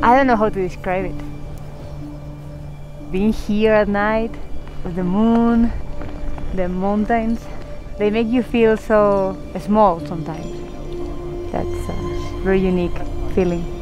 don't know how to describe it. Being here at night with the moon, the mountains, they make you feel so small sometimes. That's a very unique feeling.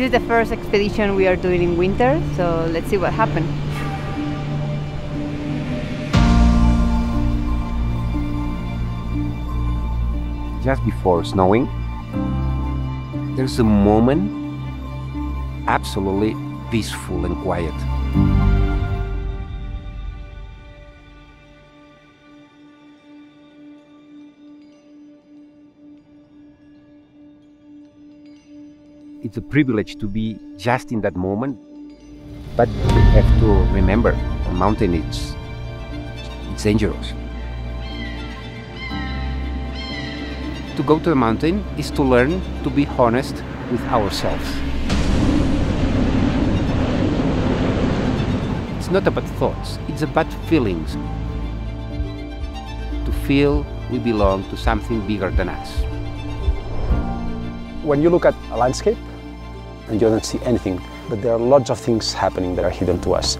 This is the first expedition we are doing in winter, so let's see what happens. Just before snowing, there's a moment absolutely peaceful and quiet. It's a privilege to be just in that moment, but we have to remember a mountain it's, it's dangerous. To go to the mountain is to learn to be honest with ourselves. It's not about thoughts, it's about feelings. To feel we belong to something bigger than us. When you look at a landscape and you don't see anything, but there are lots of things happening that are hidden to us.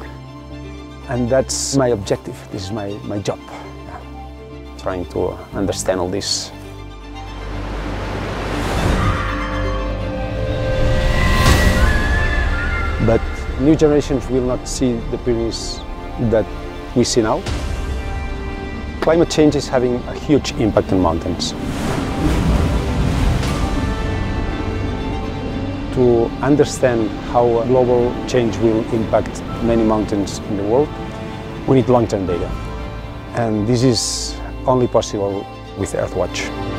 And that's my objective, this is my, my job, yeah. trying to understand all this. But new generations will not see the Pyrenees that we see now. Climate change is having a huge impact on mountains. To understand how global change will impact many mountains in the world, we need long-term data. And this is only possible with Earthwatch.